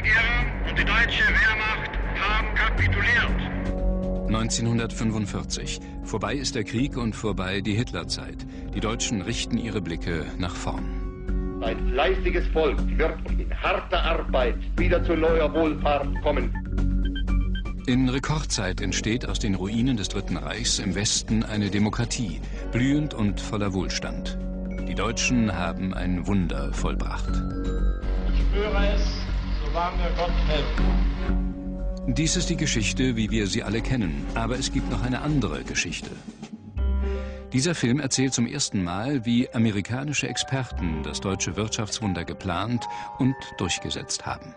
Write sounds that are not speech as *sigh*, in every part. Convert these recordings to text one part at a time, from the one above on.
Regierung und die deutsche Wehrmacht haben kapituliert. 1945. Vorbei ist der Krieg und vorbei die Hitlerzeit. Die Deutschen richten ihre Blicke nach vorn. Ein fleißiges Volk wird in harter Arbeit wieder zu neuer Wohlfahrt kommen. In Rekordzeit entsteht aus den Ruinen des Dritten Reichs im Westen eine Demokratie, blühend und voller Wohlstand. Die Deutschen haben ein Wunder vollbracht. Ich schwöre es, Dies ist die Geschichte, wie wir sie alle kennen, aber es gibt noch eine andere Geschichte. Dieser Film erzählt zum ersten Mal, wie amerikanische Experten das deutsche Wirtschaftswunder geplant und durchgesetzt haben.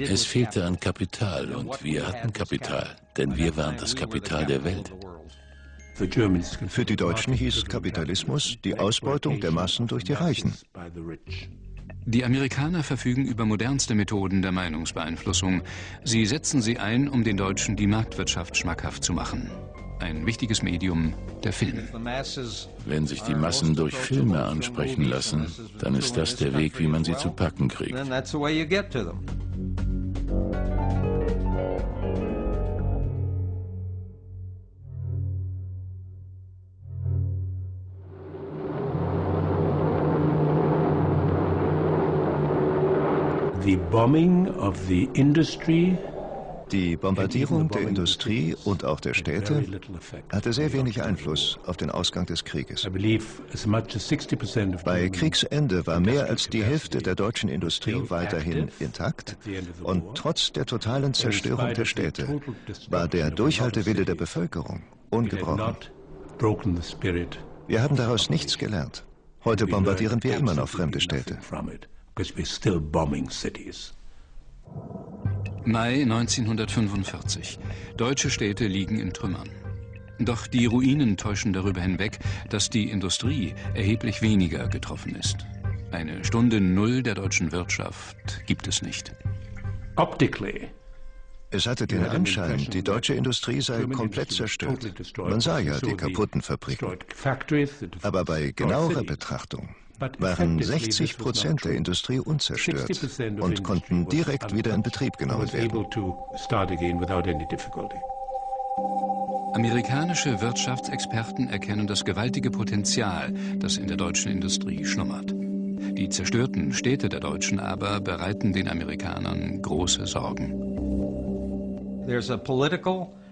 Es fehlte an Kapital und wir hatten Kapital, denn wir waren das Kapital der Welt. Für die Deutschen hieß Kapitalismus die Ausbeutung der Massen durch die Reichen. Die Amerikaner verfügen über modernste Methoden der Meinungsbeeinflussung. Sie setzen sie ein, um den Deutschen die Marktwirtschaft schmackhaft zu machen. Ein wichtiges Medium, der Film. Wenn sich die Massen durch Filme ansprechen lassen, dann ist das der Weg, wie man sie zu packen kriegt. Die Bombardierung der Industrie und auch der Städte hatte sehr wenig Einfluss auf den Ausgang des Krieges. Bei Kriegsende war mehr als die Hälfte der deutschen Industrie weiterhin intakt und trotz der totalen Zerstörung der Städte war der Durchhaltewille der Bevölkerung ungebrochen. Wir haben daraus nichts gelernt. Heute bombardieren wir immer noch fremde Städte because we're still bombing cities. Mai 1945. Deutsche Städte liegen in Trümmern. Doch die Ruinen täuschen darüber hinweg, dass die Industrie erheblich weniger getroffen ist. Eine Stunde Null der deutschen Wirtschaft gibt es nicht. Optically es hatte den Anschein, die deutsche Industrie sei komplett zerstört. Man sah ja die kaputten Fabriken. Aber bei genauerer Betrachtung waren 60 Prozent der Industrie unzerstört und konnten direkt wieder in Betrieb genommen werden. Amerikanische Wirtschaftsexperten erkennen das gewaltige Potenzial, das in der deutschen Industrie schlummert. Die zerstörten Städte der Deutschen aber bereiten den Amerikanern große Sorgen.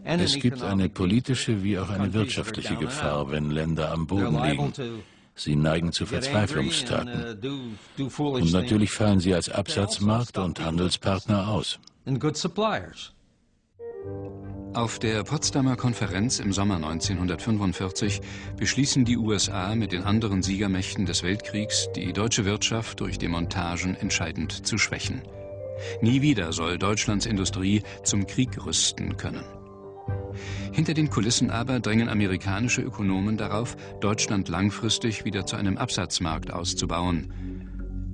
Es gibt eine politische wie auch eine wirtschaftliche Gefahr, wenn Länder am Boden liegen. Sie neigen zu Verzweiflungstaten. Und natürlich fallen sie als Absatzmarkt und Handelspartner aus. Auf der Potsdamer Konferenz im Sommer 1945 beschließen die USA mit den anderen Siegermächten des Weltkriegs, die deutsche Wirtschaft durch Demontagen entscheidend zu schwächen. Nie wieder soll Deutschlands Industrie zum Krieg rüsten können. Hinter den Kulissen aber drängen amerikanische Ökonomen darauf, Deutschland langfristig wieder zu einem Absatzmarkt auszubauen.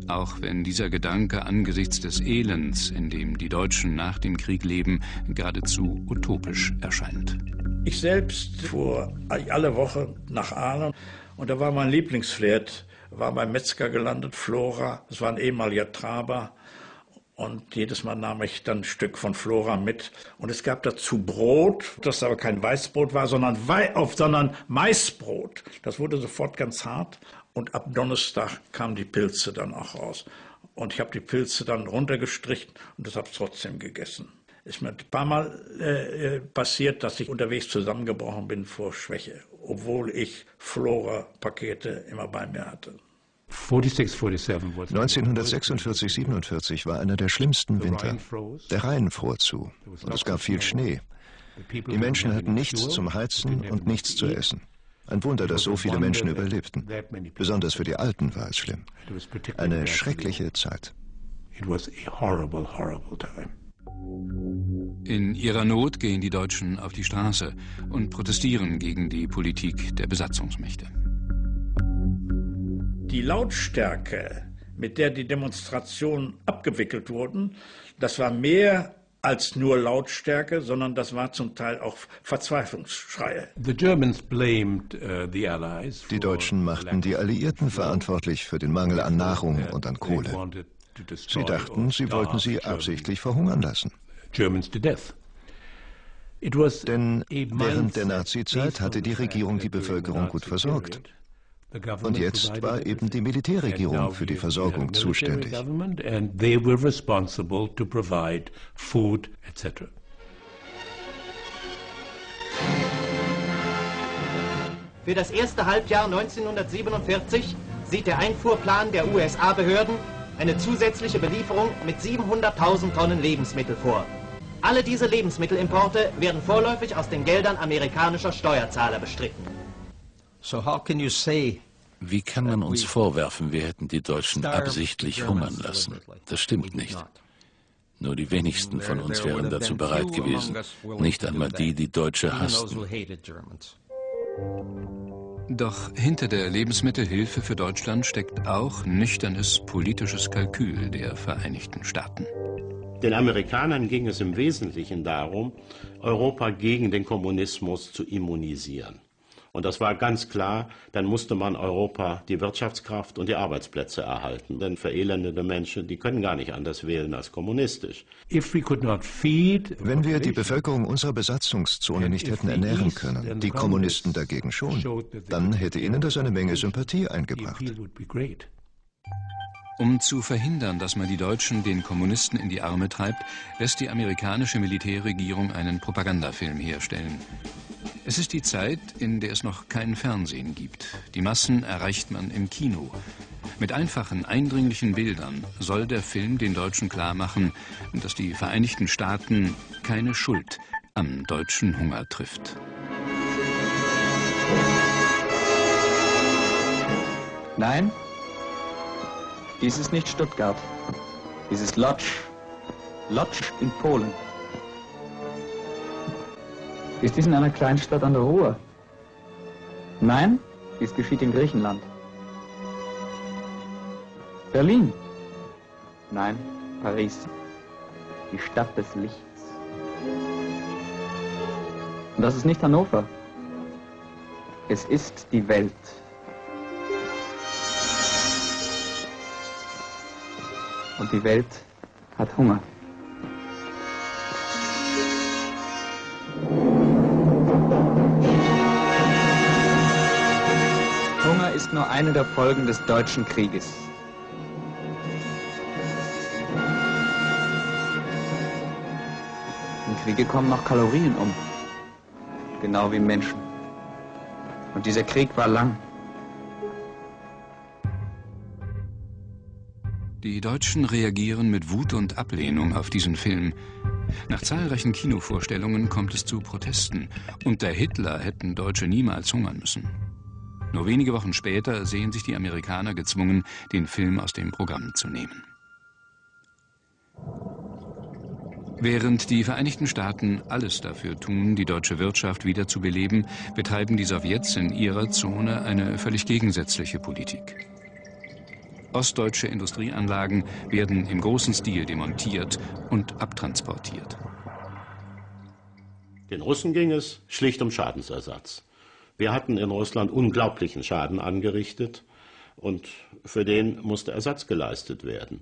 Auch wenn dieser Gedanke angesichts des Elends, in dem die Deutschen nach dem Krieg leben, geradezu utopisch erscheint. Ich selbst fuhr alle Woche nach Aalen und da war mein Lieblingspferd, war beim Metzger gelandet, Flora, das war ein ehemaliger Traber. Und jedes Mal nahm ich dann ein Stück von Flora mit. Und es gab dazu Brot, das aber kein Weißbrot war, sondern, Wei auf, sondern Maisbrot. Das wurde sofort ganz hart. Und ab Donnerstag kamen die Pilze dann auch raus. Und ich habe die Pilze dann runtergestrichen und das habe ich trotzdem gegessen. Ist mir ein paar Mal äh, äh, passiert, dass ich unterwegs zusammengebrochen bin vor Schwäche, obwohl ich Flora-Pakete immer bei mir hatte. 1946, 47 war einer der schlimmsten Winter. Der Rhein fror zu und es gab viel Schnee. Die Menschen hatten nichts zum Heizen und nichts zu essen. Ein Wunder, dass so viele Menschen überlebten. Besonders für die Alten war es schlimm. Eine schreckliche Zeit. In ihrer Not gehen die Deutschen auf die Straße und protestieren gegen die Politik der Besatzungsmächte die Lautstärke, mit der die Demonstrationen abgewickelt wurden, das war mehr als nur Lautstärke, sondern das war zum Teil auch Verzweiflungsschreie. Uh, die Deutschen machten die Alliierten verantwortlich für den Mangel an Nahrung und an Kohle. Sie dachten, sie wollten sie absichtlich verhungern lassen. Denn während der Nazizeit hatte die Regierung die Bevölkerung gut versorgt. Und jetzt war eben die Militärregierung für die Versorgung zuständig. Für das erste Halbjahr 1947 sieht der Einfuhrplan der USA-Behörden eine zusätzliche Belieferung mit 700.000 Tonnen Lebensmittel vor. Alle diese Lebensmittelimporte werden vorläufig aus den Geldern amerikanischer Steuerzahler bestritten. Wie kann man uns vorwerfen, wir hätten die Deutschen absichtlich hungern lassen? Das stimmt nicht. Nur die wenigsten von uns wären dazu bereit gewesen, nicht einmal die, die Deutsche hassten. Doch hinter der Lebensmittelhilfe für Deutschland steckt auch nüchternes politisches Kalkül der Vereinigten Staaten. Den Amerikanern ging es im Wesentlichen darum, Europa gegen den Kommunismus zu immunisieren. Und das war ganz klar, dann musste man Europa die Wirtschaftskraft und die Arbeitsplätze erhalten. Denn verelendete Menschen, die können gar nicht anders wählen als kommunistisch. Wenn wir die Bevölkerung unserer Besatzungszone nicht hätten ernähren können, die Kommunisten dagegen schon, dann hätte ihnen das eine Menge Sympathie eingebracht. Um zu verhindern, dass man die Deutschen den Kommunisten in die Arme treibt, lässt die amerikanische Militärregierung einen Propagandafilm herstellen. Es ist die Zeit, in der es noch kein Fernsehen gibt. Die Massen erreicht man im Kino. Mit einfachen, eindringlichen Bildern soll der Film den Deutschen klarmachen, dass die Vereinigten Staaten keine Schuld am deutschen Hunger trifft. Nein, dies ist nicht Stuttgart. Dies ist Lodz. Lodz in Polen. Ist dies in einer Kleinstadt an der Ruhr? Nein, dies geschieht in Griechenland. Berlin? Nein, Paris. Die Stadt des Lichts. Und das ist nicht Hannover. Es ist die Welt. Und die Welt hat Hunger. Eine der Folgen des Deutschen Krieges. In Kriege kommen auch Kalorien um. Genau wie Menschen. Und dieser Krieg war lang. Die Deutschen reagieren mit Wut und Ablehnung auf diesen Film. Nach zahlreichen Kinovorstellungen kommt es zu Protesten. Unter Hitler hätten Deutsche niemals hungern müssen. Nur wenige Wochen später sehen sich die Amerikaner gezwungen, den Film aus dem Programm zu nehmen. Während die Vereinigten Staaten alles dafür tun, die deutsche Wirtschaft wieder zu beleben, betreiben die Sowjets in ihrer Zone eine völlig gegensätzliche Politik. Ostdeutsche Industrieanlagen werden im großen Stil demontiert und abtransportiert. Den Russen ging es schlicht um Schadensersatz. Wir hatten in Russland unglaublichen Schaden angerichtet und für den musste Ersatz geleistet werden.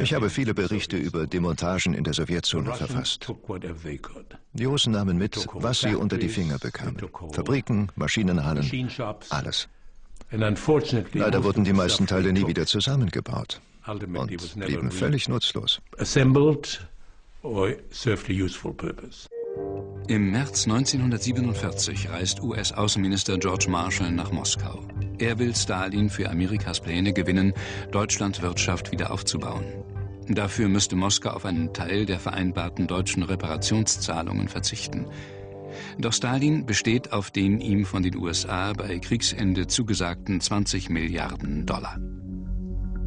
Ich habe viele Berichte über Demontagen in der Sowjetzone verfasst. Die Russen nahmen mit, was sie unter die Finger bekamen. Fabriken, Maschinenhallen, alles. Leider wurden die meisten Teile nie wieder zusammengebaut und blieben völlig nutzlos. Im März 1947 reist US-Außenminister George Marshall nach Moskau. Er will Stalin für Amerikas Pläne gewinnen, Deutschland Wirtschaft wieder aufzubauen. Dafür müsste Moskau auf einen Teil der vereinbarten deutschen Reparationszahlungen verzichten. Doch Stalin besteht auf den ihm von den USA bei Kriegsende zugesagten 20 Milliarden Dollar.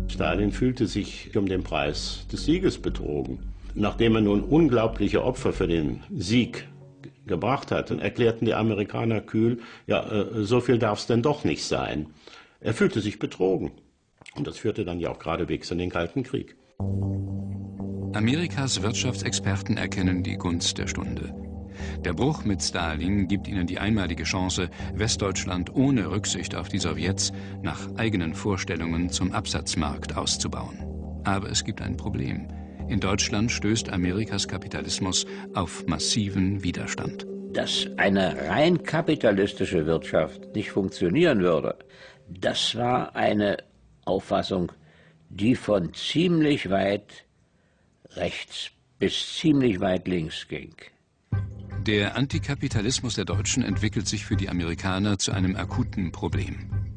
Stalin fühlte sich um den Preis des Sieges betrogen. Nachdem er nun unglaubliche Opfer für den Sieg gebracht hat, dann erklärten die Amerikaner kühl, ja, äh, so viel darf es denn doch nicht sein. Er fühlte sich betrogen. Und das führte dann ja auch geradewegs in den Kalten Krieg. Amerikas Wirtschaftsexperten erkennen die Gunst der Stunde. Der Bruch mit Stalin gibt ihnen die einmalige Chance, Westdeutschland ohne Rücksicht auf die Sowjets nach eigenen Vorstellungen zum Absatzmarkt auszubauen. Aber es gibt ein Problem. In Deutschland stößt Amerikas Kapitalismus auf massiven Widerstand. Dass eine rein kapitalistische Wirtschaft nicht funktionieren würde, das war eine Auffassung, die von ziemlich weit rechts bis ziemlich weit links ging. Der Antikapitalismus der Deutschen entwickelt sich für die Amerikaner zu einem akuten Problem.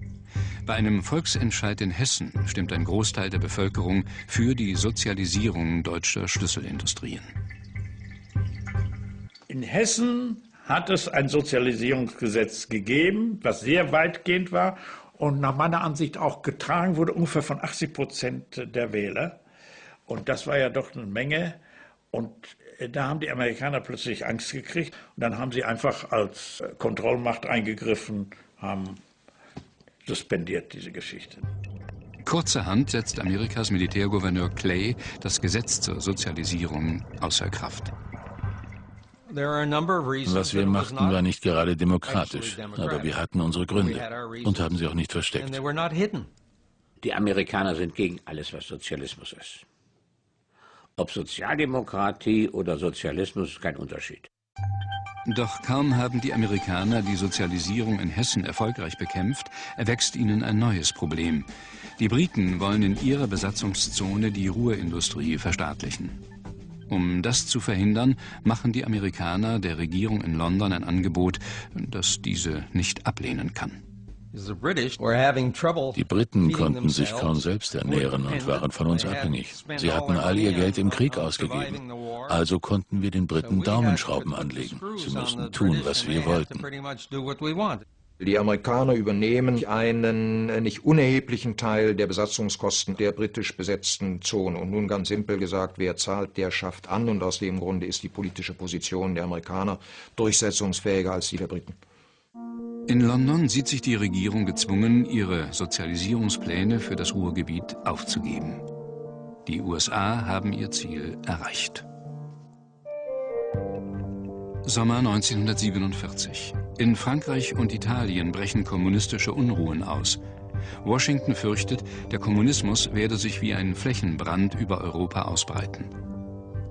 Bei einem Volksentscheid in Hessen stimmt ein Großteil der Bevölkerung für die Sozialisierung deutscher Schlüsselindustrien. In Hessen hat es ein Sozialisierungsgesetz gegeben, das sehr weitgehend war und nach meiner Ansicht auch getragen wurde, ungefähr von 80 Prozent der Wähler. Und das war ja doch eine Menge. Und äh, da haben die Amerikaner plötzlich Angst gekriegt und dann haben sie einfach als äh, Kontrollmacht eingegriffen, haben suspendiert diese Geschichte. Kurzerhand setzt Amerikas Militärgouverneur Clay das Gesetz zur Sozialisierung außer Kraft. Was wir machten, war nicht gerade demokratisch, aber wir hatten unsere Gründe und haben sie auch nicht versteckt. Die Amerikaner sind gegen alles, was Sozialismus ist. Ob Sozialdemokratie oder Sozialismus, kein Unterschied. Doch kaum haben die Amerikaner die Sozialisierung in Hessen erfolgreich bekämpft, erwächst ihnen ein neues Problem. Die Briten wollen in ihrer Besatzungszone die Ruhrindustrie verstaatlichen. Um das zu verhindern, machen die Amerikaner der Regierung in London ein Angebot, das diese nicht ablehnen kann. Die Briten konnten sich kaum selbst ernähren und waren von uns abhängig. Sie hatten all ihr Geld im Krieg ausgegeben. Also konnten wir den Briten Daumenschrauben anlegen. Sie mussten tun, was wir wollten. Die Amerikaner übernehmen einen nicht unerheblichen Teil der Besatzungskosten der britisch besetzten Zone. Und nun ganz simpel gesagt, wer zahlt, der schafft an. Und aus dem Grunde ist die politische Position der Amerikaner durchsetzungsfähiger als die der Briten. In London sieht sich die Regierung gezwungen, ihre Sozialisierungspläne für das Ruhrgebiet aufzugeben. Die USA haben ihr Ziel erreicht. Sommer 1947. In Frankreich und Italien brechen kommunistische Unruhen aus. Washington fürchtet, der Kommunismus werde sich wie ein Flächenbrand über Europa ausbreiten.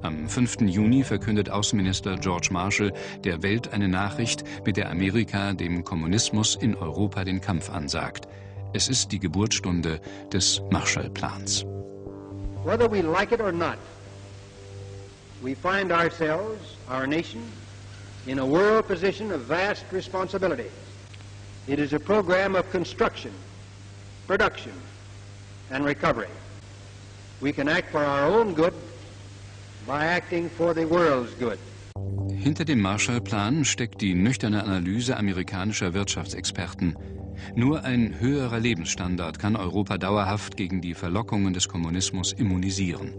Am 5. Juni verkündet Außenminister George Marshall der Welt eine Nachricht, mit der Amerika dem Kommunismus in Europa den Kampf ansagt. Es ist die Geburtsstunde des Marshallplans. Whether we like it or not, we find ourselves, our nation, in a world position of vast responsibility. It is a program of construction, production, and recovery. We can act for our own good by acting for the world's good. Hinter dem Marshallplan steckt die nüchterne Analyse amerikanischer Wirtschaftsexperten. Nur ein höherer Lebensstandard kann Europa dauerhaft gegen die Verlockungen des Kommunismus immunisieren.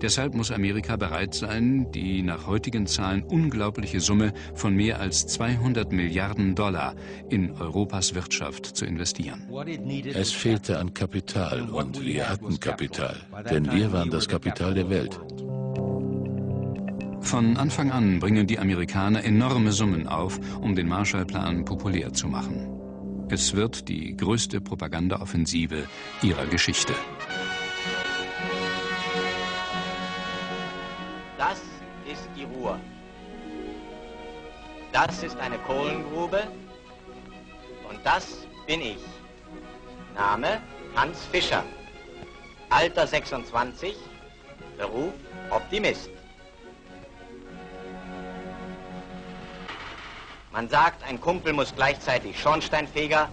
Deshalb muss Amerika bereit sein, die nach heutigen Zahlen unglaubliche Summe von mehr als 200 Milliarden Dollar in Europas Wirtschaft zu investieren. Es fehlte an Kapital und wir hatten Kapital, denn wir waren das Kapital der Welt. Von Anfang an bringen die Amerikaner enorme Summen auf, um den Marshallplan populär zu machen. Es wird die größte Propagandaoffensive ihrer Geschichte. Das ist eine Kohlengrube und das bin ich. Name Hans Fischer. Alter 26, Beruf Optimist. Man sagt, ein Kumpel muss gleichzeitig Schornsteinfeger,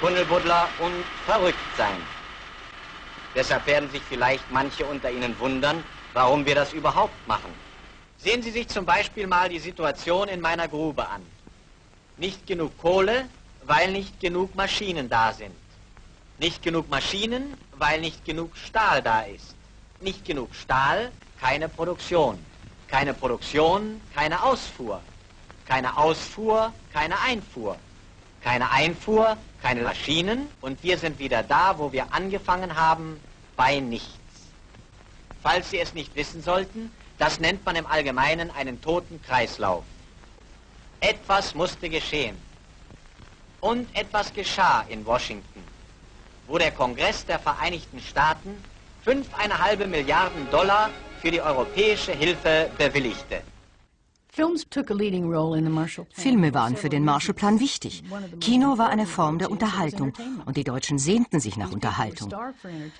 Tunnelbuddler und verrückt sein. Deshalb werden sich vielleicht manche unter Ihnen wundern, warum wir das überhaupt machen. Sehen Sie sich zum Beispiel mal die Situation in meiner Grube an. Nicht genug Kohle, weil nicht genug Maschinen da sind. Nicht genug Maschinen, weil nicht genug Stahl da ist. Nicht genug Stahl, keine Produktion. Keine Produktion, keine Ausfuhr. Keine Ausfuhr, keine Einfuhr. Keine Einfuhr, keine Maschinen und wir sind wieder da, wo wir angefangen haben, bei nichts. Falls Sie es nicht wissen sollten, das nennt man im Allgemeinen einen toten Kreislauf. Etwas musste geschehen. Und etwas geschah in Washington, wo der Kongress der Vereinigten Staaten 5,5 Milliarden Dollar für die europäische Hilfe bewilligte. Filme waren für den Marshallplan wichtig. Kino war eine Form der Unterhaltung und die Deutschen sehnten sich nach Unterhaltung.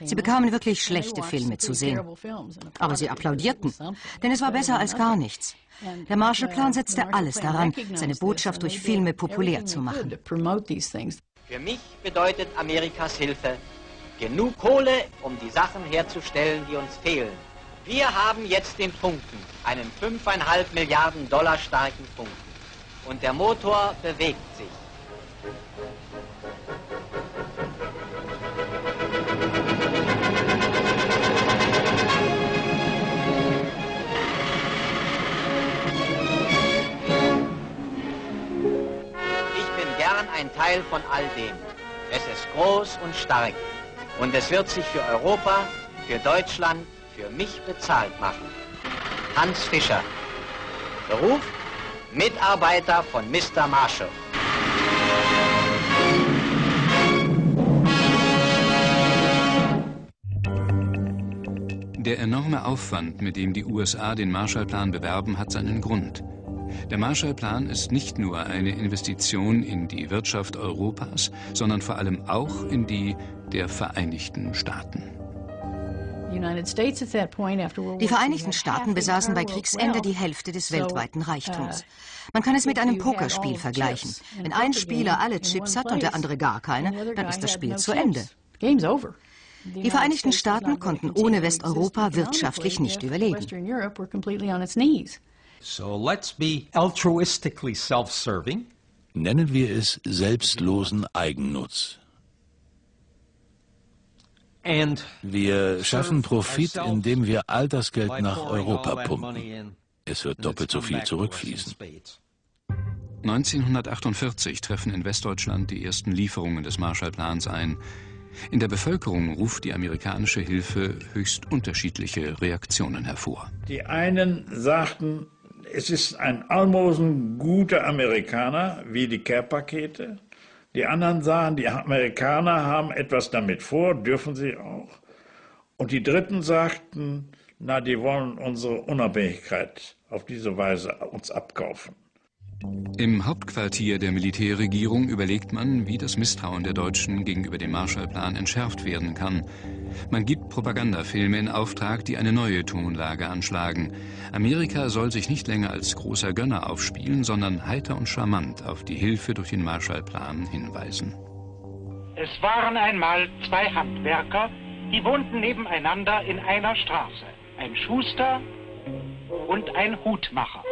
Sie bekamen wirklich schlechte Filme zu sehen. Aber sie applaudierten, denn es war besser als gar nichts. Der Marshallplan setzte alles daran, seine Botschaft durch Filme populär zu machen. Für mich bedeutet Amerikas Hilfe genug Kohle, um die Sachen herzustellen, die uns fehlen. Wir haben jetzt den Funken, einen 5,5 Milliarden Dollar starken Funken. Und der Motor bewegt sich. Ich bin gern ein Teil von all dem. Es ist groß und stark. Und es wird sich für Europa, für Deutschland, für mich bezahlt machen. Hans Fischer. Beruf? Mitarbeiter von Mr. Marshall. Der enorme Aufwand, mit dem die USA den Marshallplan bewerben, hat seinen Grund. Der Marshallplan ist nicht nur eine Investition in die Wirtschaft Europas, sondern vor allem auch in die der Vereinigten Staaten. Die Vereinigten Staaten besaßen bei Kriegsende die Hälfte des weltweiten Reichtums. Man kann es mit einem Pokerspiel vergleichen. Wenn ein Spieler alle Chips hat und der andere gar keine, dann ist das Spiel zu Ende. Die Vereinigten Staaten konnten ohne Westeuropa wirtschaftlich nicht überleben. Nennen wir es selbstlosen Eigennutz. Wir schaffen Profit, indem wir all das Geld nach Europa pumpen. Es wird doppelt so viel zurückfließen. 1948 treffen in Westdeutschland die ersten Lieferungen des Marshallplans ein. In der Bevölkerung ruft die amerikanische Hilfe höchst unterschiedliche Reaktionen hervor. Die einen sagten, es ist ein Almosen guter Amerikaner, wie die Care-Pakete. Die anderen sahen, die Amerikaner haben etwas damit vor, dürfen sie auch. Und die Dritten sagten, na, die wollen unsere Unabhängigkeit auf diese Weise uns abkaufen. Im Hauptquartier der Militärregierung überlegt man, wie das Misstrauen der Deutschen gegenüber dem Marshallplan entschärft werden kann. Man gibt Propagandafilme in Auftrag, die eine neue Tonlage anschlagen. Amerika soll sich nicht länger als großer Gönner aufspielen, sondern heiter und charmant auf die Hilfe durch den Marshallplan hinweisen. Es waren einmal zwei Handwerker, die wohnten nebeneinander in einer Straße. Ein Schuster und ein Hutmacher.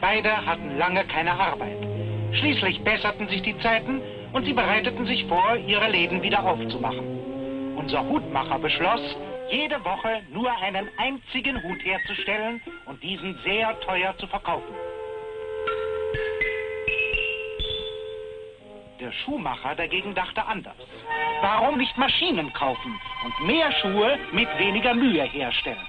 Beide hatten lange keine Arbeit. Schließlich besserten sich die Zeiten und sie bereiteten sich vor, ihre Läden wieder aufzumachen. Unser Hutmacher beschloss, jede Woche nur einen einzigen Hut herzustellen und diesen sehr teuer zu verkaufen. Der Schuhmacher dagegen dachte anders. Warum nicht Maschinen kaufen und mehr Schuhe mit weniger Mühe herstellen?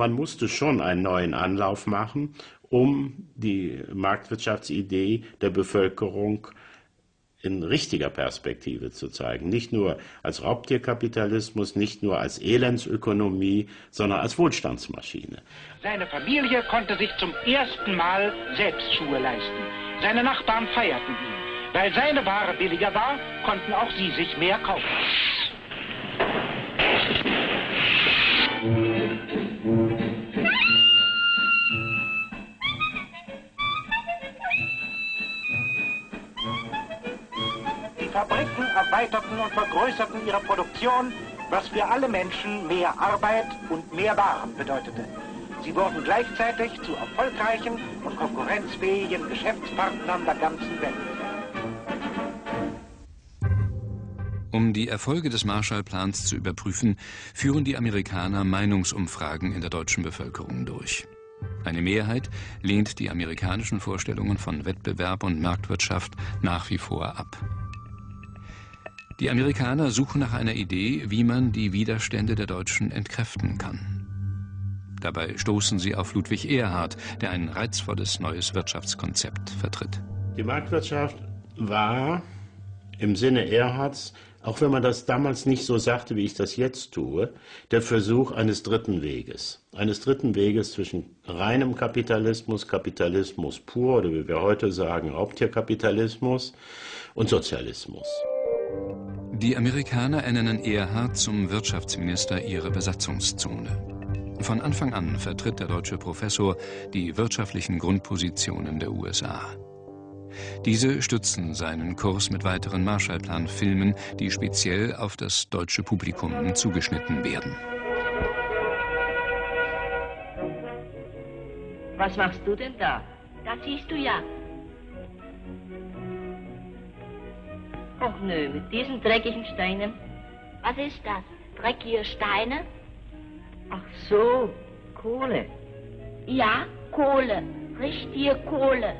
Man musste schon einen neuen Anlauf machen, um die Marktwirtschaftsidee der Bevölkerung in richtiger Perspektive zu zeigen. Nicht nur als Raubtierkapitalismus, nicht nur als Elendsökonomie, sondern als Wohlstandsmaschine. Seine Familie konnte sich zum ersten Mal selbst Schuhe leisten. Seine Nachbarn feierten ihn. Weil seine Ware billiger war, konnten auch sie sich mehr kaufen. Fabriken erweiterten und vergrößerten ihre Produktion, was für alle Menschen mehr Arbeit und mehr Waren bedeutete. Sie wurden gleichzeitig zu erfolgreichen und konkurrenzfähigen Geschäftspartnern der ganzen Welt. Um die Erfolge des Marshallplans zu überprüfen, führen die Amerikaner Meinungsumfragen in der deutschen Bevölkerung durch. Eine Mehrheit lehnt die amerikanischen Vorstellungen von Wettbewerb und Marktwirtschaft nach wie vor ab. Die Amerikaner suchen nach einer Idee, wie man die Widerstände der Deutschen entkräften kann. Dabei stoßen sie auf Ludwig Erhard, der ein reizvolles neues Wirtschaftskonzept vertritt. Die Marktwirtschaft war im Sinne Erhards auch wenn man das damals nicht so sagte, wie ich das jetzt tue, der Versuch eines dritten Weges. Eines dritten Weges zwischen reinem Kapitalismus, Kapitalismus pur oder wie wir heute sagen, Raubtierkapitalismus und Sozialismus. Die Amerikaner ernennen Erhard zum Wirtschaftsminister ihrer Besatzungszone. Von Anfang an vertritt der deutsche Professor die wirtschaftlichen Grundpositionen der USA. Diese stützen seinen Kurs mit weiteren Marshallplan-Filmen, die speziell auf das deutsche Publikum zugeschnitten werden. Was machst du denn da? Das siehst du ja. Och nö, mit diesen dreckigen Steinen. Was ist das? Dreckige Steine? Ach so, Kohle. Ja, Kohle. Richtige Kohle.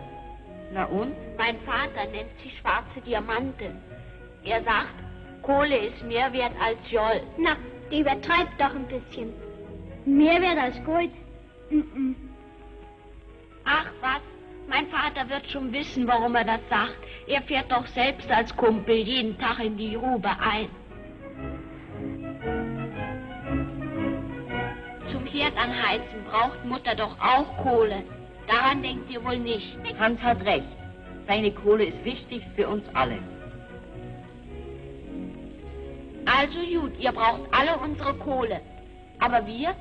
Na und? Mein Vater nennt sie schwarze Diamanten. Er sagt, Kohle ist mehr wert als Joll. Na, die übertreibt doch ein bisschen. Mehr wert als Gold? Mm -mm. Ach was, mein Vater wird schon wissen, warum er das sagt. Er fährt doch selbst als Kumpel jeden Tag in die Grube ein. Zum Herd anheizen braucht Mutter doch auch Kohle. Daran denkt ihr wohl nicht. Hans hat recht. Seine Kohle ist wichtig für uns alle. Also gut, ihr braucht alle unsere Kohle. Aber wir,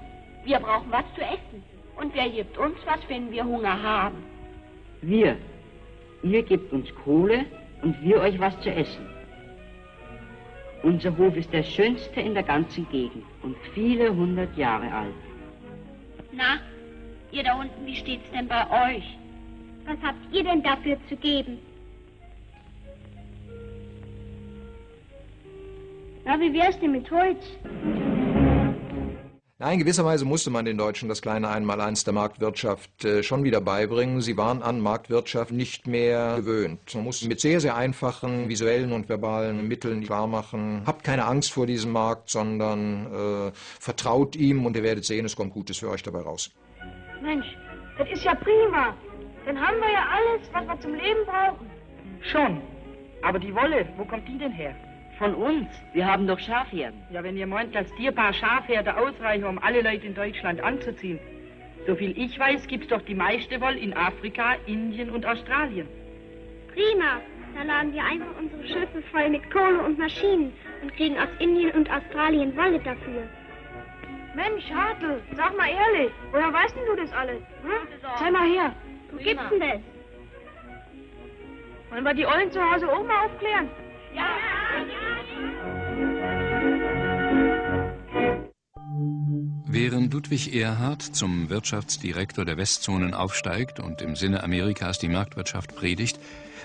wir brauchen was zu essen. Und wer gibt uns was, wenn wir Hunger haben? Wir. Ihr gebt uns Kohle und wir euch was zu essen. Unser Hof ist der schönste in der ganzen Gegend und viele hundert Jahre alt. Na, Ihr da unten, wie steht's denn bei euch? Was habt ihr denn dafür zu geben? Na, wie wär's denn mit Holz? Nein, gewisserweise musste man den Deutschen das kleine Einmaleins der Marktwirtschaft äh, schon wieder beibringen. Sie waren an Marktwirtschaft nicht mehr gewöhnt. Man musste mit sehr, sehr einfachen visuellen und verbalen Mitteln klarmachen, habt keine Angst vor diesem Markt, sondern äh, vertraut ihm und ihr werdet sehen, es kommt Gutes für euch dabei raus. Mensch, das ist ja prima. Dann haben wir ja alles, was wir zum Leben brauchen. Schon. Aber die Wolle, wo kommt die denn her? Von uns. Wir haben doch Schafherden. Ja, wenn ihr meint, dass dir paar Schafherde ausreichen, um alle Leute in Deutschland anzuziehen. Soviel ich weiß, gibt's doch die meiste Wolle in Afrika, Indien und Australien. Prima. Da laden wir einfach unsere Schiffe voll mit Kohle und Maschinen und kriegen aus Indien und Australien Wolle dafür. Mensch, Hartl, sag mal ehrlich, woher weißt denn du das alles? Hm? Zeig mal her. Wo gibt's denn das? Wollen wir die Ollen zu Hause auch mal aufklären? Ja. Während Ludwig Erhard zum Wirtschaftsdirektor der Westzonen aufsteigt und im Sinne Amerikas die Marktwirtschaft predigt,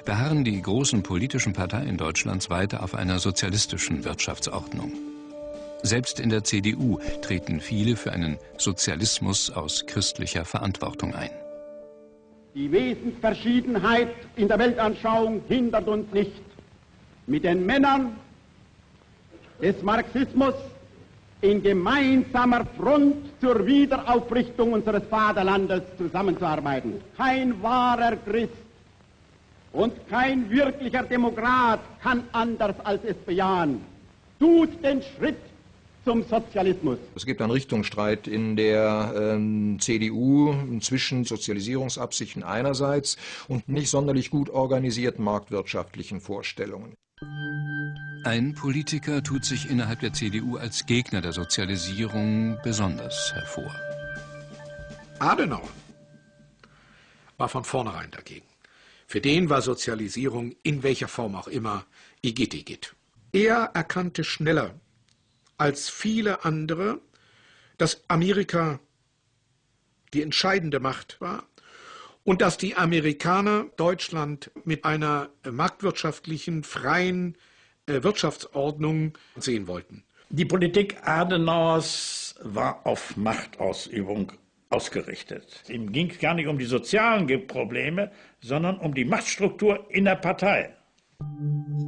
beharren die großen politischen Parteien Deutschlands weiter auf einer sozialistischen Wirtschaftsordnung. Selbst in der CDU treten viele für einen Sozialismus aus christlicher Verantwortung ein. Die Wesensverschiedenheit in der Weltanschauung hindert uns nicht, mit den Männern des Marxismus in gemeinsamer Front zur Wiederaufrichtung unseres Vaterlandes zusammenzuarbeiten. Kein wahrer Christ und kein wirklicher Demokrat kann anders als es bejahen. Tut den Schritt zum Sozialismus. Es gibt einen Richtungsstreit in der ähm, CDU zwischen Sozialisierungsabsichten einerseits und nicht sonderlich gut organisierten marktwirtschaftlichen Vorstellungen. Ein Politiker tut sich innerhalb der CDU als Gegner der Sozialisierung besonders hervor. Adenauer war von vornherein dagegen. Für den war Sozialisierung in welcher Form auch immer Igitt Igitt. Er erkannte schneller als viele andere, dass Amerika die entscheidende Macht war und dass die Amerikaner Deutschland mit einer marktwirtschaftlichen, freien Wirtschaftsordnung sehen wollten. Die Politik Adenauers war auf Machtausübung ausgerichtet. Ihm ging es gar nicht um die sozialen Probleme, sondern um die Machtstruktur in der Partei.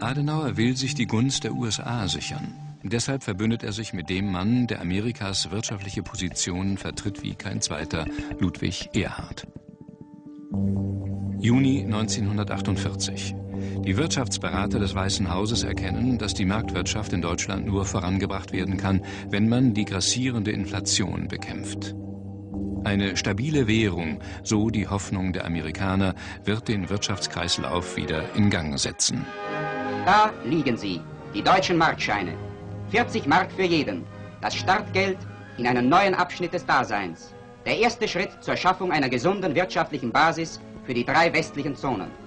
Adenauer will sich die Gunst der USA sichern. Deshalb verbündet er sich mit dem Mann, der Amerikas wirtschaftliche Position vertritt wie kein zweiter, Ludwig Erhard. Juni 1948. Die Wirtschaftsberater des Weißen Hauses erkennen, dass die Marktwirtschaft in Deutschland nur vorangebracht werden kann, wenn man die grassierende Inflation bekämpft. Eine stabile Währung, so die Hoffnung der Amerikaner, wird den Wirtschaftskreislauf wieder in Gang setzen. Da liegen sie, die deutschen Marktscheine. 40 Mark für jeden. Das Startgeld in einen neuen Abschnitt des Daseins. Der erste Schritt zur Schaffung einer gesunden wirtschaftlichen Basis für die drei westlichen Zonen.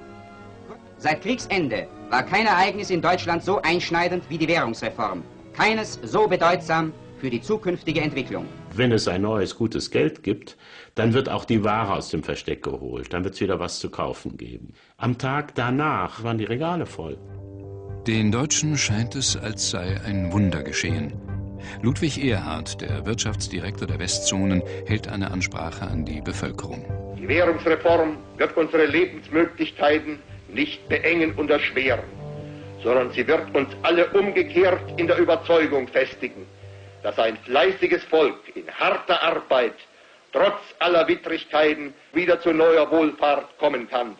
Seit Kriegsende war kein Ereignis in Deutschland so einschneidend wie die Währungsreform. Keines so bedeutsam für die zukünftige Entwicklung. Wenn es ein neues gutes Geld gibt, dann wird auch die Ware aus dem Versteck geholt. Dann wird es wieder was zu kaufen geben. Am Tag danach waren die Regale voll. Den Deutschen scheint es, als sei ein Wunder geschehen. Ludwig Erhard, der Wirtschaftsdirektor der Westzonen, hält eine Ansprache an die Bevölkerung. Die Währungsreform wird unsere Lebensmöglichkeiten nicht beengen und erschweren, sondern sie wird uns alle umgekehrt in der Überzeugung festigen, dass ein fleißiges Volk in harter Arbeit trotz aller Widrigkeiten wieder zu neuer Wohlfahrt kommen kann,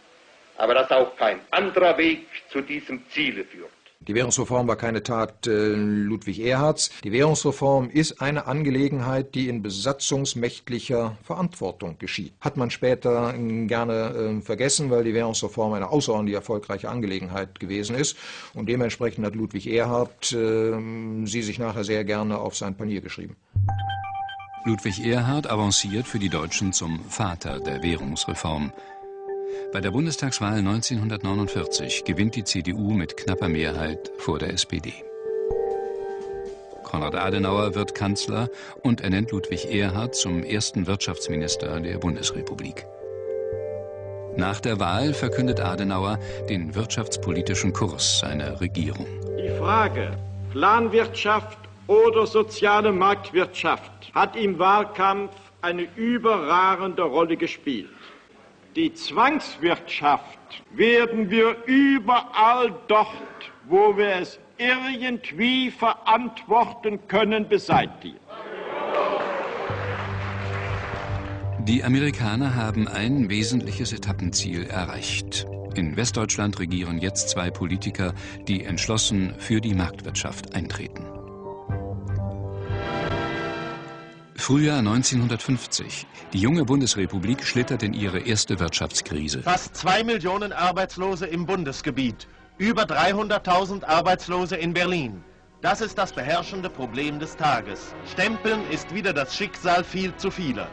aber dass auch kein anderer Weg zu diesem Ziele führt. Die Währungsreform war keine Tat äh, Ludwig Erhards. Die Währungsreform ist eine Angelegenheit, die in besatzungsmächtlicher Verantwortung geschieht. Hat man später äh, gerne äh, vergessen, weil die Währungsreform eine außerordentlich erfolgreiche Angelegenheit gewesen ist. Und dementsprechend hat Ludwig Erhard äh, sie sich nachher sehr gerne auf sein Panier geschrieben. Ludwig Erhard avanciert für die Deutschen zum Vater der Währungsreform. Bei der Bundestagswahl 1949 gewinnt die CDU mit knapper Mehrheit vor der SPD. Konrad Adenauer wird Kanzler und ernennt Ludwig Erhard zum ersten Wirtschaftsminister der Bundesrepublik. Nach der Wahl verkündet Adenauer den wirtschaftspolitischen Kurs seiner Regierung. Die Frage Planwirtschaft oder soziale Marktwirtschaft hat im Wahlkampf eine überragende Rolle gespielt. Die Zwangswirtschaft werden wir überall dort, wo wir es irgendwie verantworten können, beseitigen. Die Amerikaner haben ein wesentliches Etappenziel erreicht. In Westdeutschland regieren jetzt zwei Politiker, die entschlossen für die Marktwirtschaft eintreten. Frühjahr 1950. Die junge Bundesrepublik schlittert in ihre erste Wirtschaftskrise. Fast zwei Millionen Arbeitslose im Bundesgebiet. Über 300.000 Arbeitslose in Berlin. Das ist das beherrschende Problem des Tages. Stempeln ist wieder das Schicksal viel zu vieler.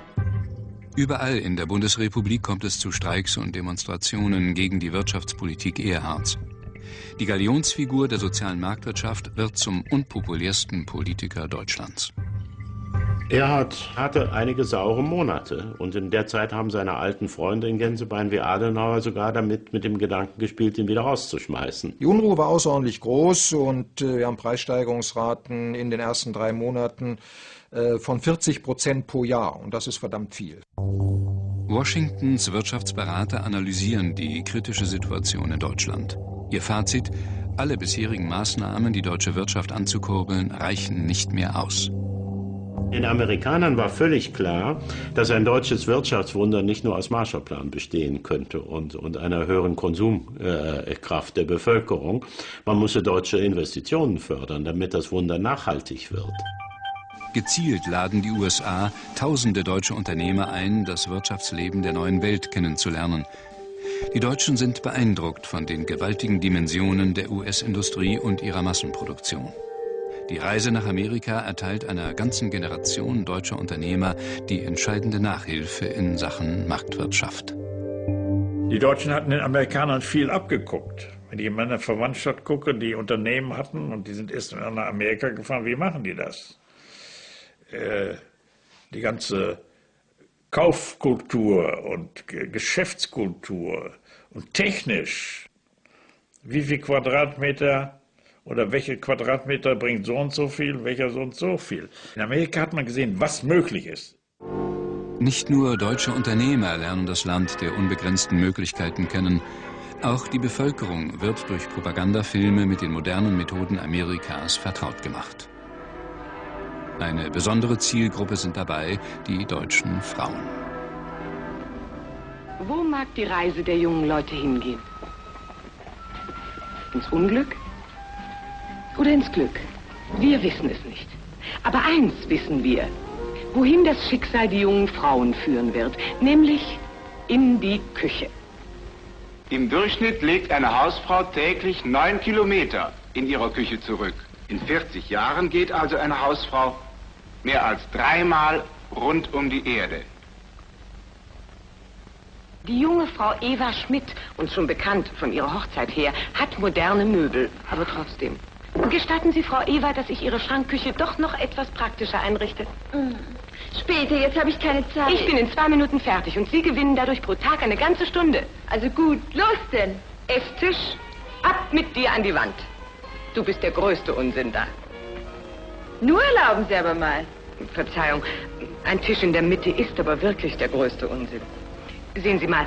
Überall in der Bundesrepublik kommt es zu Streiks und Demonstrationen gegen die Wirtschaftspolitik Erhards. Die Galionsfigur der sozialen Marktwirtschaft wird zum unpopulärsten Politiker Deutschlands. Erhard hatte einige saure Monate und in der Zeit haben seine alten Freunde in Gänsebein wie Adenauer sogar damit mit dem Gedanken gespielt, ihn wieder rauszuschmeißen. Die Unruhe war außerordentlich groß und äh, wir haben Preissteigerungsraten in den ersten drei Monaten äh, von 40 Prozent pro Jahr und das ist verdammt viel. Washingtons Wirtschaftsberater analysieren die kritische Situation in Deutschland. Ihr Fazit, alle bisherigen Maßnahmen, die deutsche Wirtschaft anzukurbeln, reichen nicht mehr aus. Den Amerikanern war völlig klar, dass ein deutsches Wirtschaftswunder nicht nur aus Marshallplan bestehen könnte und, und einer höheren Konsumkraft der Bevölkerung. Man musste deutsche Investitionen fördern, damit das Wunder nachhaltig wird. Gezielt laden die USA tausende deutsche Unternehmer ein, das Wirtschaftsleben der neuen Welt kennenzulernen. Die Deutschen sind beeindruckt von den gewaltigen Dimensionen der US-Industrie und ihrer Massenproduktion. Die Reise nach Amerika erteilt einer ganzen Generation deutscher Unternehmer die entscheidende Nachhilfe in Sachen Marktwirtschaft. Die Deutschen hatten den Amerikanern viel abgeguckt. Wenn ich in meiner Verwandtschaft gucke, die Unternehmen hatten und die sind erst nach Amerika gefahren, wie machen die das? Äh, die ganze Kaufkultur und Geschäftskultur und technisch. Wie viel Quadratmeter oder welche Quadratmeter bringt so und so viel, welcher so und so viel. In Amerika hat man gesehen, was möglich ist. Nicht nur deutsche Unternehmer lernen das Land der unbegrenzten Möglichkeiten kennen, auch die Bevölkerung wird durch Propagandafilme mit den modernen Methoden Amerikas vertraut gemacht. Eine besondere Zielgruppe sind dabei die deutschen Frauen. Wo mag die Reise der jungen Leute hingehen? Ins Unglück oder ins Glück? Wir wissen es nicht. Aber eins wissen wir, wohin das Schicksal die jungen Frauen führen wird, nämlich in die Küche. Im Durchschnitt legt eine Hausfrau täglich neun Kilometer in ihrer Küche zurück. In 40 Jahren geht also eine Hausfrau mehr als dreimal rund um die Erde. Die junge Frau Eva Schmidt, uns schon bekannt von ihrer Hochzeit her, hat moderne Möbel, aber trotzdem. Gestatten Sie, Frau Eva, dass ich Ihre Schrankküche doch noch etwas praktischer einrichte? Mm. Später, jetzt habe ich keine Zeit. Ich bin in zwei Minuten fertig und Sie gewinnen dadurch pro Tag eine ganze Stunde. Also gut, los denn. Esstisch, ab mit dir an die Wand. Du bist der größte Unsinn da. Nur erlauben Sie aber mal. Verzeihung, ein Tisch in der Mitte ist aber wirklich der größte Unsinn. Sehen Sie mal,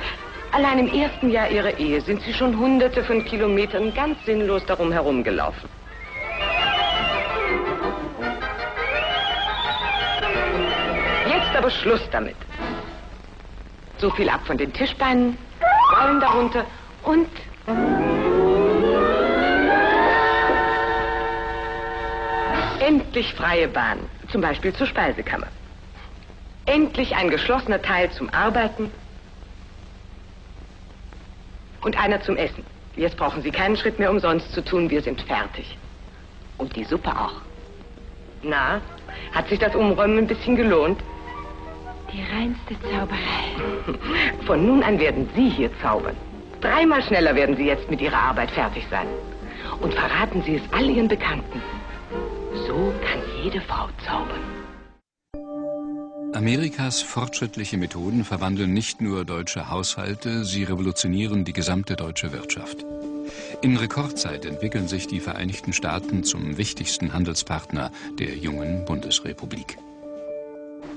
allein im ersten Jahr Ihrer Ehe sind Sie schon hunderte von Kilometern ganz sinnlos darum herumgelaufen. Aber Schluss damit. So viel ab von den Tischbeinen, Rollen darunter und... Endlich freie Bahn, zum Beispiel zur Speisekammer. Endlich ein geschlossener Teil zum Arbeiten und einer zum Essen. Jetzt brauchen Sie keinen Schritt mehr umsonst zu tun, wir sind fertig. Und die Suppe auch. Na, hat sich das Umräumen ein bisschen gelohnt? Die reinste Zauberei. *laughs* Von nun an werden Sie hier zaubern. Dreimal schneller werden Sie jetzt mit Ihrer Arbeit fertig sein. Und verraten Sie es all Ihren Bekannten. So kann jede Frau zaubern. Amerikas fortschrittliche Methoden verwandeln nicht nur deutsche Haushalte, sie revolutionieren die gesamte deutsche Wirtschaft. In Rekordzeit entwickeln sich die Vereinigten Staaten zum wichtigsten Handelspartner der jungen Bundesrepublik.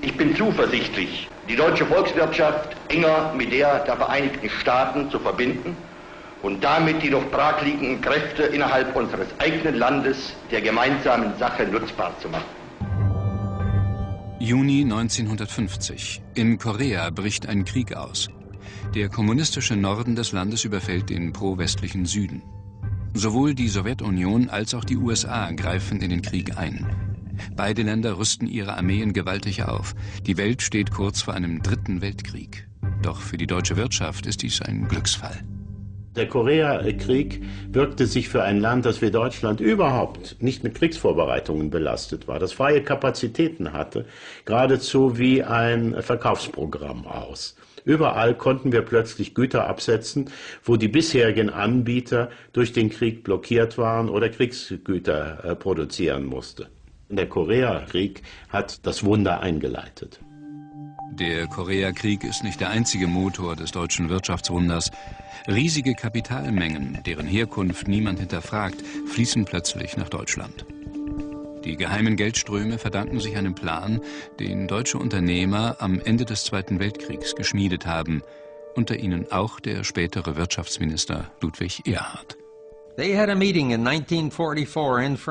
Ich bin zuversichtlich, die deutsche Volkswirtschaft enger mit der der Vereinigten Staaten zu verbinden und damit die noch brachliegenden Kräfte innerhalb unseres eigenen Landes der gemeinsamen Sache nutzbar zu machen. Juni 1950. In Korea bricht ein Krieg aus. Der kommunistische Norden des Landes überfällt den pro-westlichen Süden. Sowohl die Sowjetunion als auch die USA greifen in den Krieg ein. Beide Länder rüsten ihre Armeen gewaltig auf. Die Welt steht kurz vor einem dritten Weltkrieg. Doch für die deutsche Wirtschaft ist dies ein Glücksfall. Der Koreakrieg wirkte sich für ein Land, das wie Deutschland überhaupt nicht mit Kriegsvorbereitungen belastet war, das freie Kapazitäten hatte, geradezu wie ein Verkaufsprogramm aus. Überall konnten wir plötzlich Güter absetzen, wo die bisherigen Anbieter durch den Krieg blockiert waren oder Kriegsgüter äh, produzieren mussten. Der Koreakrieg hat das Wunder eingeleitet. Der Koreakrieg ist nicht der einzige Motor des deutschen Wirtschaftswunders. Riesige Kapitalmengen, deren Herkunft niemand hinterfragt, fließen plötzlich nach Deutschland. Die geheimen Geldströme verdanken sich einem Plan, den deutsche Unternehmer am Ende des Zweiten Weltkriegs geschmiedet haben, unter ihnen auch der spätere Wirtschaftsminister Ludwig Erhard.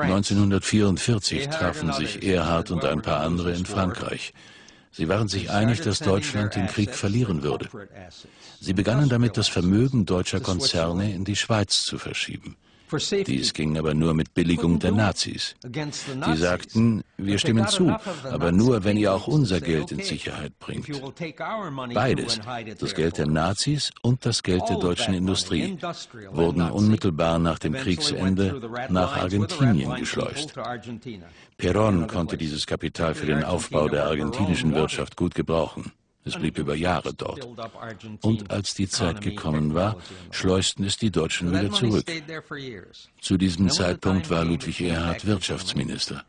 1944 trafen sich Erhard und ein paar andere in Frankreich. Sie waren sich einig, dass Deutschland den Krieg verlieren würde. Sie begannen damit, das Vermögen deutscher Konzerne in die Schweiz zu verschieben. Dies ging aber nur mit Billigung der Nazis. Die sagten, wir stimmen zu, aber nur, wenn ihr auch unser Geld in Sicherheit bringt. Beides, das Geld der Nazis und das Geld der deutschen Industrie, wurden unmittelbar nach dem Kriegsende nach Argentinien geschleust. Perón konnte dieses Kapital für den Aufbau der argentinischen Wirtschaft gut gebrauchen. Es blieb über Jahre dort. Und als die Zeit gekommen war, schleusten es die Deutschen wieder zurück. Zu diesem Zeitpunkt war Ludwig Erhard Wirtschaftsminister.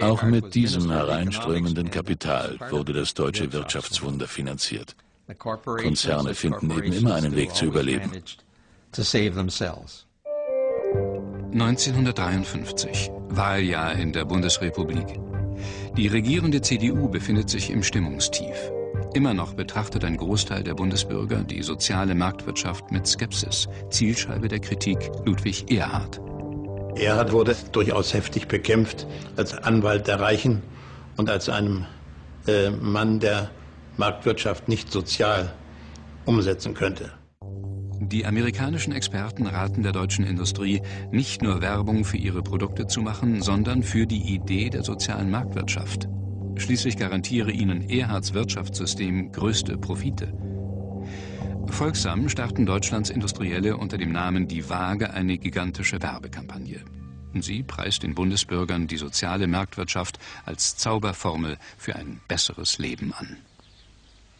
Auch mit diesem hereinströmenden Kapital wurde das deutsche Wirtschaftswunder finanziert. Konzerne finden eben immer einen Weg zu überleben. 1953, Wahljahr in der Bundesrepublik. Die regierende CDU befindet sich im Stimmungstief. Immer noch betrachtet ein Großteil der Bundesbürger die soziale Marktwirtschaft mit Skepsis. Zielscheibe der Kritik Ludwig Erhard. Erhard wurde durchaus heftig bekämpft als Anwalt der Reichen und als einem äh, Mann, der Marktwirtschaft nicht sozial umsetzen könnte. Die amerikanischen Experten raten der deutschen Industrie, nicht nur Werbung für ihre Produkte zu machen, sondern für die Idee der sozialen Marktwirtschaft. Schließlich garantiere ihnen Erhards Wirtschaftssystem größte Profite. Folgsam starten Deutschlands Industrielle unter dem Namen Die Waage eine gigantische Werbekampagne. Sie preist den Bundesbürgern die soziale Marktwirtschaft als Zauberformel für ein besseres Leben an.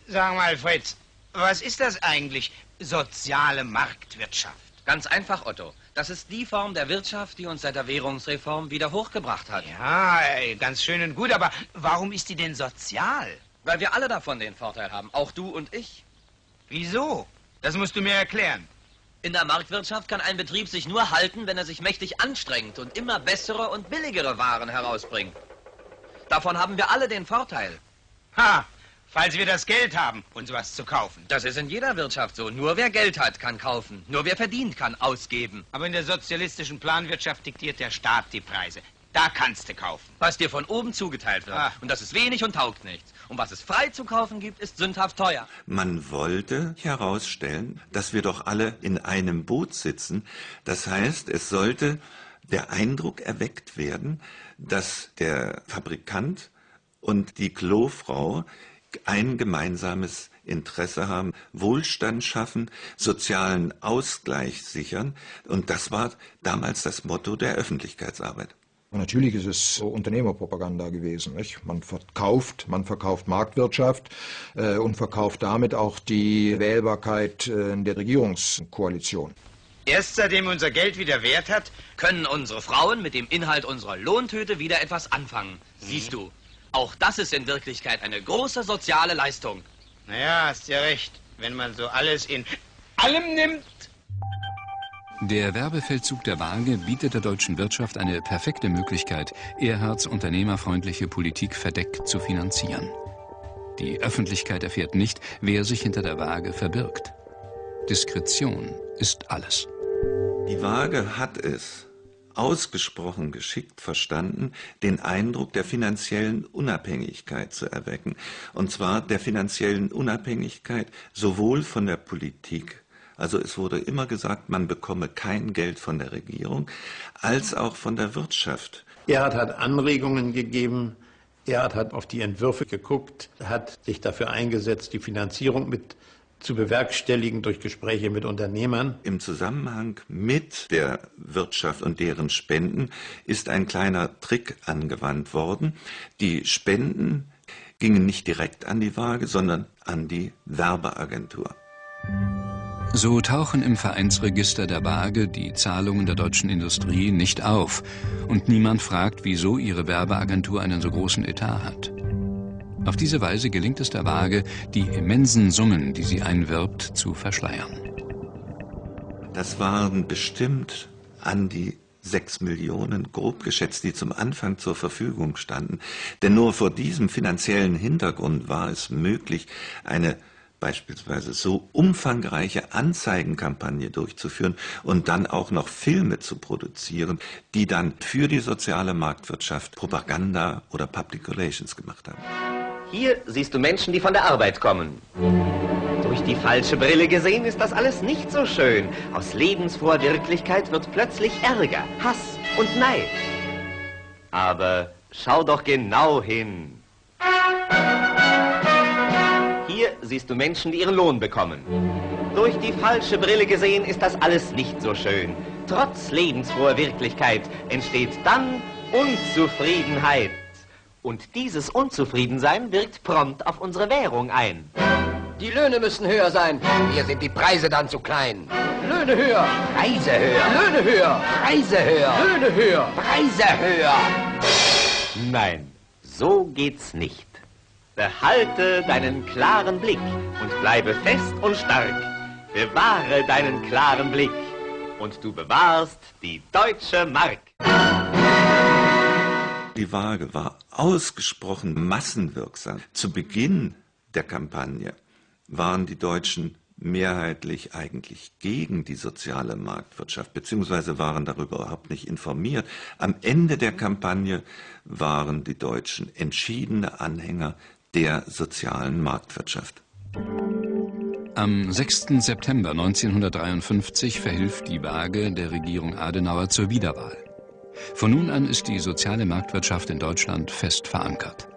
Sag mal, Fritz, was ist das eigentlich, soziale Marktwirtschaft? Ganz einfach, Otto. Das ist die Form der Wirtschaft, die uns seit der Währungsreform wieder hochgebracht hat. Ja, ganz schön und gut, aber warum ist die denn sozial? Weil wir alle davon den Vorteil haben, auch du und ich. Wieso? Das musst du mir erklären. In der Marktwirtschaft kann ein Betrieb sich nur halten, wenn er sich mächtig anstrengt und immer bessere und billigere Waren herausbringt. Davon haben wir alle den Vorteil. Ha! Falls wir das Geld haben, uns was zu kaufen. Das ist in jeder Wirtschaft so. Nur wer Geld hat, kann kaufen. Nur wer verdient, kann ausgeben. Aber in der sozialistischen Planwirtschaft diktiert der Staat die Preise. Da kannst du kaufen. Was dir von oben zugeteilt wird. Ah. Und das ist wenig und taugt nichts. Und was es frei zu kaufen gibt, ist sündhaft teuer. Man wollte herausstellen, dass wir doch alle in einem Boot sitzen. Das heißt, es sollte der Eindruck erweckt werden, dass der Fabrikant und die Klofrau ein gemeinsames Interesse haben, Wohlstand schaffen, sozialen Ausgleich sichern. Und das war damals das Motto der Öffentlichkeitsarbeit. Natürlich ist es Unternehmerpropaganda gewesen. Nicht? Man verkauft, man verkauft Marktwirtschaft äh, und verkauft damit auch die Wählbarkeit äh, der Regierungskoalition. Erst seitdem unser Geld wieder Wert hat, können unsere Frauen mit dem Inhalt unserer Lohntüte wieder etwas anfangen. Siehst du, auch das ist in Wirklichkeit eine große soziale Leistung. Naja, hast ja recht. Wenn man so alles in allem nimmt. Der Werbefeldzug der Waage bietet der deutschen Wirtschaft eine perfekte Möglichkeit, Erhards unternehmerfreundliche Politik verdeckt zu finanzieren. Die Öffentlichkeit erfährt nicht, wer sich hinter der Waage verbirgt. Diskretion ist alles. Die Waage hat es, ausgesprochen geschickt verstanden, den Eindruck der finanziellen Unabhängigkeit zu erwecken. Und zwar der finanziellen Unabhängigkeit sowohl von der Politik, also es wurde immer gesagt, man bekomme kein Geld von der Regierung, als auch von der Wirtschaft. Erhard hat Anregungen gegeben, Erhard hat auf die Entwürfe geguckt, hat sich dafür eingesetzt, die Finanzierung mit zu bewerkstelligen durch Gespräche mit Unternehmern. Im Zusammenhang mit der Wirtschaft und deren Spenden ist ein kleiner Trick angewandt worden. Die Spenden gingen nicht direkt an die Waage, sondern an die Werbeagentur. So tauchen im Vereinsregister der Waage die Zahlungen der deutschen Industrie nicht auf und niemand fragt, wieso ihre Werbeagentur einen so großen Etat hat. Auf diese Weise gelingt es der Waage, die immensen Summen, die sie einwirbt, zu verschleiern. Das waren bestimmt an die sechs Millionen, grob geschätzt, die zum Anfang zur Verfügung standen. Denn nur vor diesem finanziellen Hintergrund war es möglich, eine beispielsweise so umfangreiche Anzeigenkampagne durchzuführen und dann auch noch Filme zu produzieren, die dann für die soziale Marktwirtschaft Propaganda oder Public Relations gemacht haben. Hier siehst du Menschen, die von der Arbeit kommen. Durch die falsche Brille gesehen ist das alles nicht so schön. Aus lebensfroher Wirklichkeit wird plötzlich Ärger, Hass und Neid. Aber schau doch genau hin. Hier siehst du Menschen, die ihren Lohn bekommen. Durch die falsche Brille gesehen ist das alles nicht so schön. Trotz lebensfroher Wirklichkeit entsteht dann Unzufriedenheit. Und dieses Unzufriedensein wirkt prompt auf unsere Währung ein. Die Löhne müssen höher sein. Hier sind die Preise dann zu klein. Löhne höher. Preise höher. Löhne höher. Preise höher. Löhne höher. Preise höher. Nein, so geht's nicht. Behalte deinen klaren Blick und bleibe fest und stark. Bewahre deinen klaren Blick und du bewahrst die deutsche Mark. Die Waage war ausgesprochen massenwirksam. Zu Beginn der Kampagne waren die Deutschen mehrheitlich eigentlich gegen die soziale Marktwirtschaft, beziehungsweise waren darüber überhaupt nicht informiert. Am Ende der Kampagne waren die Deutschen entschiedene Anhänger der sozialen Marktwirtschaft. Am 6. September 1953 verhilft die Waage der Regierung Adenauer zur Wiederwahl. Von nun an ist die soziale Marktwirtschaft in Deutschland fest verankert.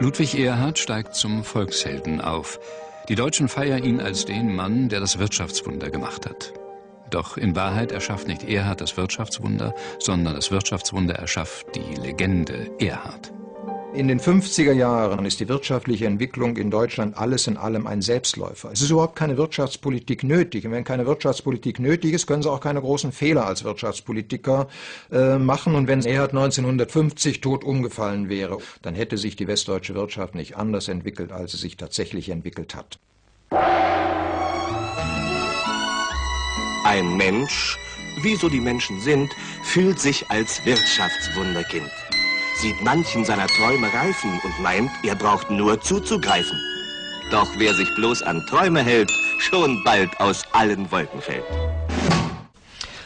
Ludwig Erhard steigt zum Volkshelden auf. Die Deutschen feiern ihn als den Mann, der das Wirtschaftswunder gemacht hat. Doch in Wahrheit erschafft nicht Erhard das Wirtschaftswunder, sondern das Wirtschaftswunder erschafft die Legende Erhard. In den 50er Jahren ist die wirtschaftliche Entwicklung in Deutschland alles in allem ein Selbstläufer. Es ist überhaupt keine Wirtschaftspolitik nötig. Und wenn keine Wirtschaftspolitik nötig ist, können Sie auch keine großen Fehler als Wirtschaftspolitiker äh, machen. Und wenn Erhard 1950 tot umgefallen wäre, dann hätte sich die westdeutsche Wirtschaft nicht anders entwickelt, als sie sich tatsächlich entwickelt hat. Ein Mensch, wie so die Menschen sind, fühlt sich als Wirtschaftswunderkind sieht manchen seiner Träume reifen und meint, er braucht nur zuzugreifen. Doch wer sich bloß an Träume hält, schon bald aus allen Wolken fällt.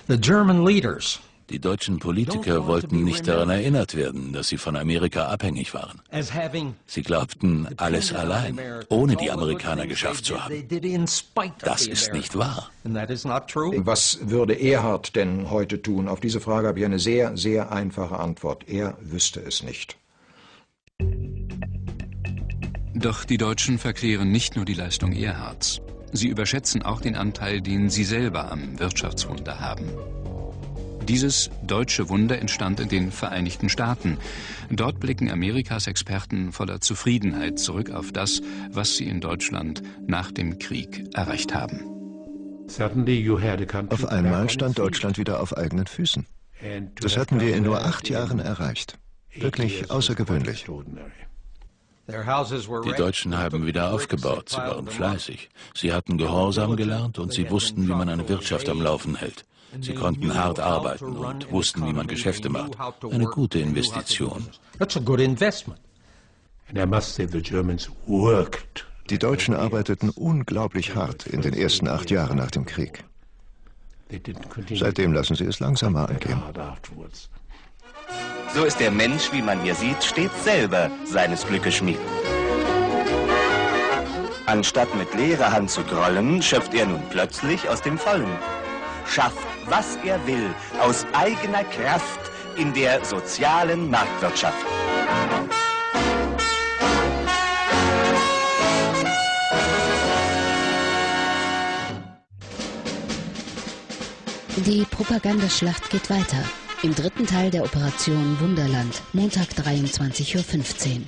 The German leaders die deutschen Politiker wollten nicht daran erinnert werden, dass sie von Amerika abhängig waren. Sie glaubten, alles allein, ohne die Amerikaner geschafft zu haben. Das ist nicht wahr. Was würde Erhard denn heute tun? Auf diese Frage habe ich eine sehr, sehr einfache Antwort. Er wüsste es nicht. Doch die Deutschen verklären nicht nur die Leistung Erhards. Sie überschätzen auch den Anteil, den sie selber am Wirtschaftswunder haben. Dieses deutsche Wunder entstand in den Vereinigten Staaten. Dort blicken Amerikas Experten voller Zufriedenheit zurück auf das, was sie in Deutschland nach dem Krieg erreicht haben. Auf einmal stand Deutschland wieder auf eigenen Füßen. Das hatten wir in nur acht Jahren erreicht. Wirklich außergewöhnlich. Die Deutschen haben wieder aufgebaut, sie waren fleißig. Sie hatten Gehorsam gelernt und sie wussten, wie man eine Wirtschaft am Laufen hält. Sie konnten hart arbeiten und wussten, wie man Geschäfte macht. Eine gute Investition. Die Deutschen arbeiteten unglaublich hart in den ersten acht Jahren nach dem Krieg. Seitdem lassen sie es langsamer angehen. So ist der Mensch, wie man hier sieht, stets selber seines Glückes Schmied. Anstatt mit leerer Hand zu grollen, schöpft er nun plötzlich aus dem Vollen schafft, was er will, aus eigener Kraft in der sozialen Marktwirtschaft. Die Propagandaschlacht geht weiter. Im dritten Teil der Operation Wunderland, Montag 23.15 Uhr.